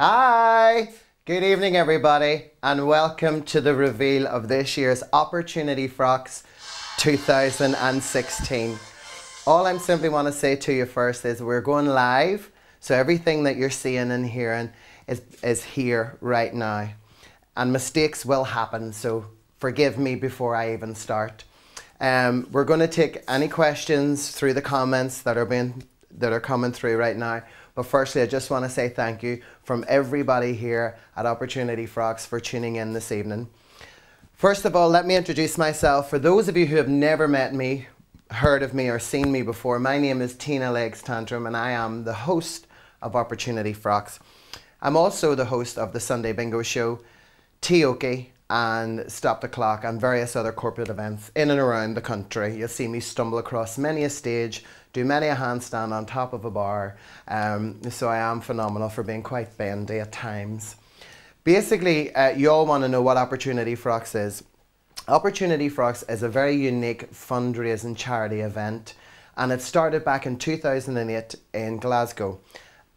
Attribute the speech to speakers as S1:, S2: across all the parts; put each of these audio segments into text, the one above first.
S1: Hi! Good evening, everybody, and welcome to the reveal of this year's Opportunity Frocks 2016. All I'm simply want to say to you first is we're going live, so everything that you're seeing and hearing is, is here right now. And mistakes will happen, so forgive me before I even start. Um, we're going to take any questions through the comments that are being that are coming through right now. But firstly, I just want to say thank you from everybody here at Opportunity Frocks for tuning in this evening. First of all, let me introduce myself. For those of you who have never met me, heard of me, or seen me before, my name is Tina Leggs Tantrum, and I am the host of Opportunity Frocks. I'm also the host of the Sunday Bingo Show, Tioki, and Stop the Clock and various other corporate events in and around the country. You'll see me stumble across many a stage, do many a handstand on top of a bar. Um, so I am phenomenal for being quite bendy at times. Basically, uh, you all want to know what Opportunity Frocks is. Opportunity Frocks is a very unique fundraising charity event and it started back in 2008 in Glasgow.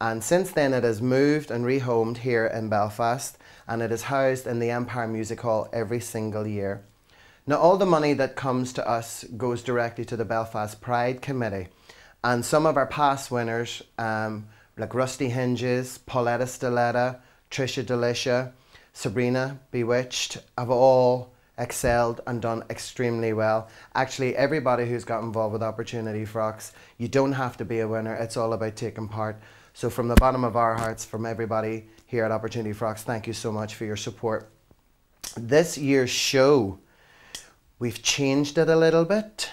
S1: And since then it has moved and rehomed here in Belfast and it is housed in the Empire Music Hall every single year. Now, all the money that comes to us goes directly to the Belfast Pride Committee, and some of our past winners, um, like Rusty Hinges, Pauletta Stiletta, Trisha Delicia, Sabrina Bewitched, have all excelled and done extremely well. Actually, everybody who's got involved with Opportunity Frocks, you don't have to be a winner, it's all about taking part. So, from the bottom of our hearts, from everybody here at Opportunity Frocks. Thank you so much for your support. This year's show, we've changed it a little bit.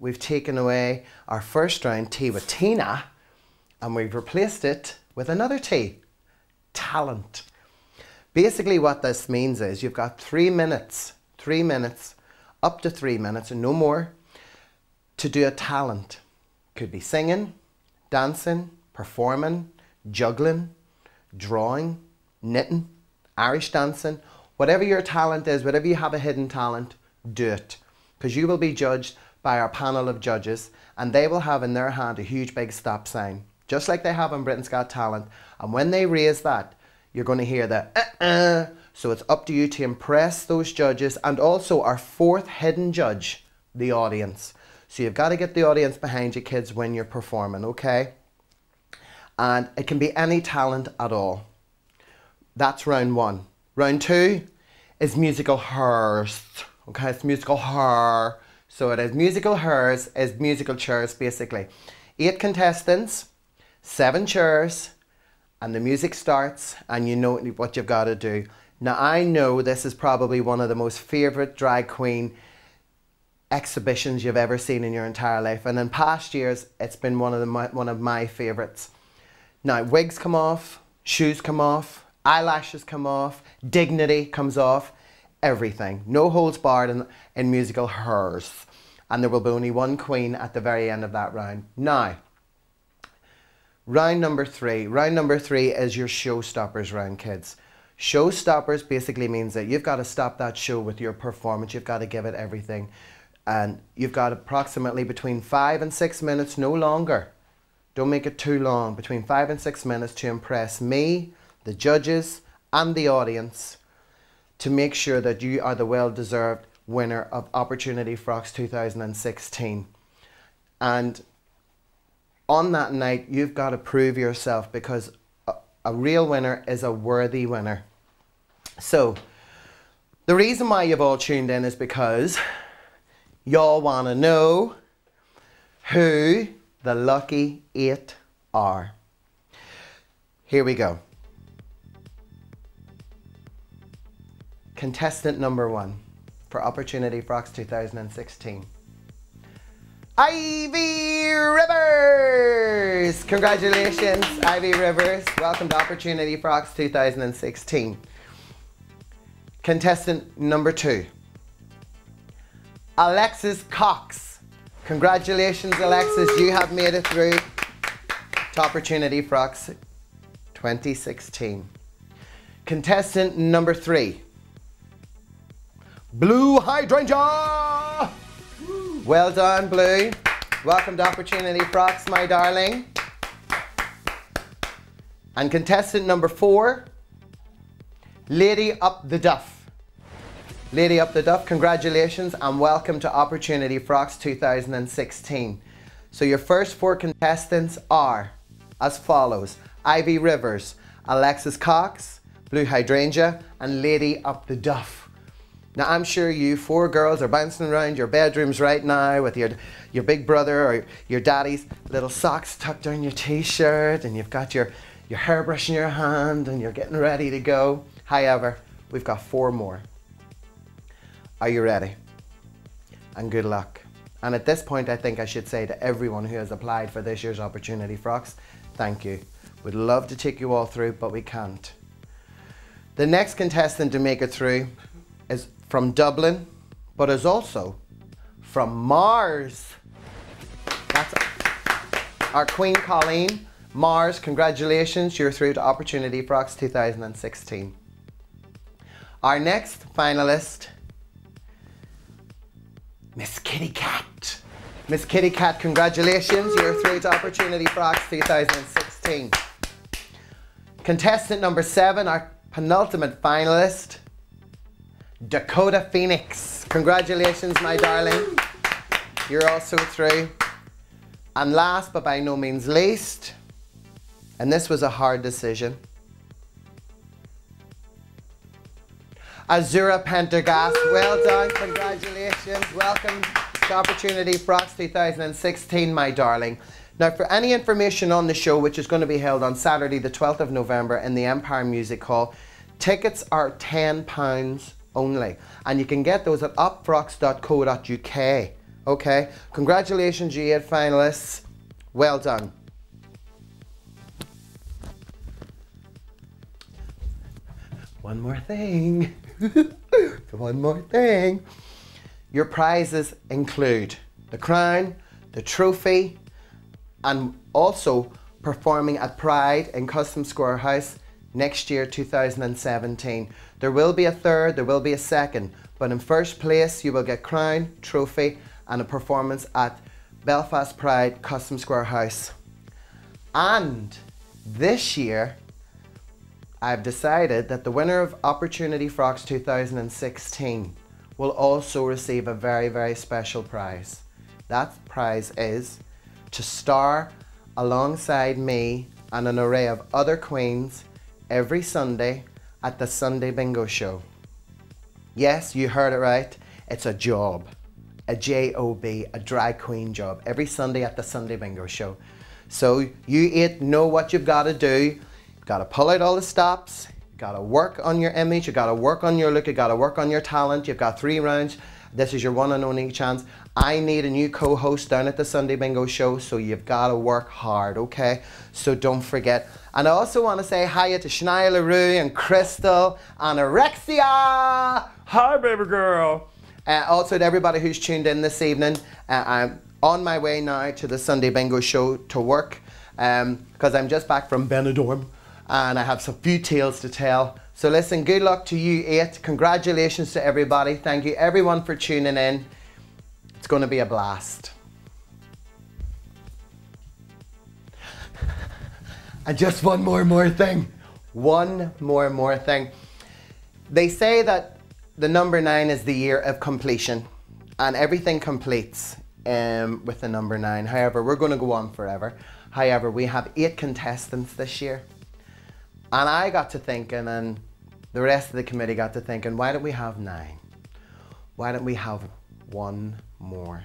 S1: We've taken away our first round tea with Tina and we've replaced it with another tea, talent. Basically, what this means is you've got three minutes, three minutes, up to three minutes, and no more, to do a talent. Could be singing, dancing, performing, juggling, drawing, knitting, Irish dancing, whatever your talent is, whatever you have a hidden talent, do it. Because you will be judged by our panel of judges and they will have in their hand a huge big stop sign, just like they have on Britain's Got Talent. And when they raise that, you're going to hear the uh-uh. So it's up to you to impress those judges and also our fourth hidden judge, the audience. So you've got to get the audience behind you, kids, when you're performing, okay? And it can be any talent at all. That's round one. Round two is musical hers. Okay, it's musical her. So it is musical hers is musical chairs basically. Eight contestants, seven chairs, and the music starts and you know what you've got to do. Now I know this is probably one of the most favourite drag queen exhibitions you've ever seen in your entire life and in past years it's been one of the one of my favourites. Now, wigs come off, shoes come off, eyelashes come off, dignity comes off, everything. No holds barred in, in musical hers. And there will be only one queen at the very end of that round. Now, round number three. Round number three is your showstoppers round, kids. Showstoppers basically means that you've got to stop that show with your performance. You've got to give it everything. And you've got approximately between five and six minutes, no longer, don't make it too long, between five and six minutes to impress me, the judges, and the audience to make sure that you are the well deserved winner of Opportunity Frocks 2016. And on that night, you've got to prove yourself because a, a real winner is a worthy winner. So, the reason why you've all tuned in is because y'all want to know who the lucky eight are. Here we go. Contestant number one for Opportunity Frocks 2016. Ivy Rivers! Congratulations, Ivy Rivers. Welcome to Opportunity Frocks 2016. Contestant number two, Alexis Cox. Congratulations, Alexis. You have made it through to Opportunity Frocks 2016. Contestant number three, Blu Hydrangea. Well done, Blu. Welcome to Opportunity Frocks, my darling. And contestant number four, Lady Up the Duff. Lady Up the Duff, congratulations and welcome to Opportunity Frocks 2016. So your first four contestants are as follows. Ivy Rivers, Alexis Cox, Blu Hydrangea and Lady Up the Duff. Now I'm sure you four girls are bouncing around your bedrooms right now with your, your big brother or your daddy's little socks tucked down your t-shirt and you've got your, your hairbrush in your hand and you're getting ready to go. However, we've got four more. Are you ready? And good luck. And at this point, I think I should say to everyone who has applied for this year's Opportunity Frocks, thank you. We'd love to take you all through, but we can't. The next contestant to make it through is from Dublin, but is also from Mars. That's our Queen Colleen. Mars, congratulations, you're through to Opportunity Frocks 2016. Our next finalist Kitty Cat. Miss Kitty Cat, congratulations. You're through to Opportunity Frocks 2016. Contestant number seven, our penultimate finalist, Dakota Phoenix. Congratulations, my darling. You're also through. And last but by no means least, and this was a hard decision, Azura Pendergast. Well done, congratulations. Welcome Opportunity Frocks 2016, my darling. Now, for any information on the show, which is going to be held on Saturday, the 12th of November in the Empire Music Hall, tickets are £10 only. And you can get those at opfrocks.co.uk. Okay? Congratulations, you eight finalists. Well done. One more thing. One more thing. Your prizes include the crown, the trophy, and also performing at Pride in Custom Square House next year, 2017. There will be a third, there will be a second, but in first place you will get crown, trophy, and a performance at Belfast Pride Custom Square House. And this year, I've decided that the winner of Opportunity Frocks 2016 will also receive a very, very special prize. That prize is to star alongside me and an array of other queens every Sunday at the Sunday Bingo Show. Yes, you heard it right. It's a job, a J-O-B, a drag queen job, every Sunday at the Sunday Bingo Show. So you eight know what you've got to do. Got to pull out all the stops. Got to work on your image. You got to work on your look. You got to work on your talent. You've got three rounds. This is your one and only chance. I need a new co-host down at the Sunday Bingo Show, so you've got to work hard, okay? So don't forget. And I also want to say hi to Shania LaRue and Crystal and Alexia. Hi, baby girl. Uh, also to everybody who's tuned in this evening. Uh, I'm on my way now to the Sunday Bingo Show to work because um, I'm just back from Benidorm and I have some few tales to tell. So listen, good luck to you eight. Congratulations to everybody. Thank you everyone for tuning in. It's going to be a blast. And just one more more thing. One more more thing. They say that the number nine is the year of completion and everything completes um, with the number nine. However, we're going to go on forever. However, we have eight contestants this year. And I got to thinking, and the rest of the committee got to thinking, why don't we have nine? Why don't we have one more?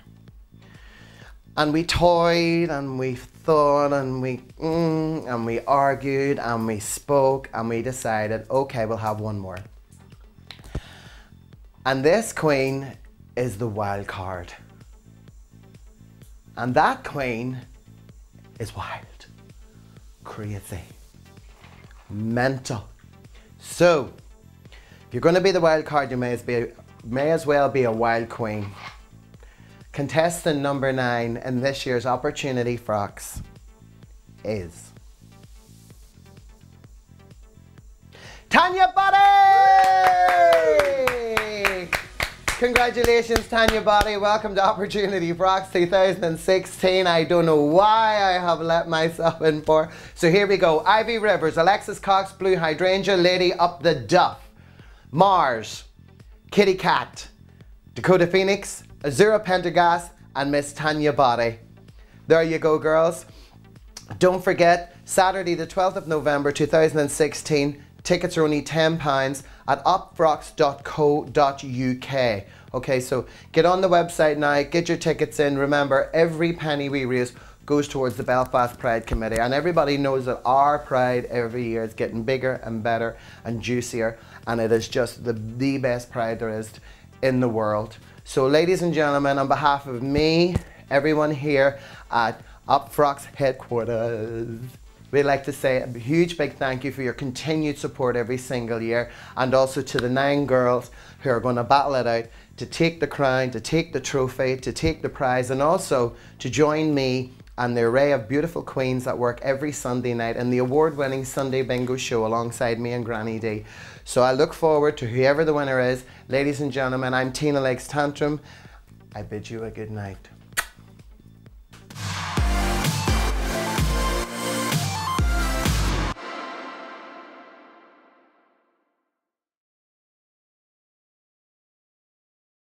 S1: And we toyed and we thought and we mm, and we argued and we spoke and we decided, okay, we'll have one more. And this queen is the wild card. And that queen is wild, crazy mental. So, if you're going to be the wild card, you may as, be, may as well be a wild queen. Contestant number nine in this year's Opportunity Frocks is Tanya Congratulations, Tanya Body. Welcome to Opportunity Frocks 2016. I don't know why I have let myself in for. So here we go. Ivy Rivers, Alexis Cox, Blu Hydrangea, Lady Up the Duff, Mars, Kitty Cat, Dakota Phoenix, Azura Pendergast, and Miss Tanya Body. There you go, girls. Don't forget, Saturday the 12th of November 2016, tickets are only £10 at opfrocks.co.uk. Okay, so get on the website now, get your tickets in. Remember, every penny we raise goes towards the Belfast Pride Committee. And everybody knows that our pride every year is getting bigger and better and juicier. And it is just the, the best pride there is in the world. So ladies and gentlemen, on behalf of me, everyone here at OpFrocks headquarters, We'd like to say a huge big thank you for your continued support every single year and also to the nine girls who are going to battle it out to take the crown, to take the trophy, to take the prize and also to join me and the array of beautiful queens that work every Sunday night in the award-winning Sunday Bingo show alongside me and Granny D. So I look forward to whoever the winner is. Ladies and gentlemen, I'm Tina Leggs Tantrum. I bid you a good night.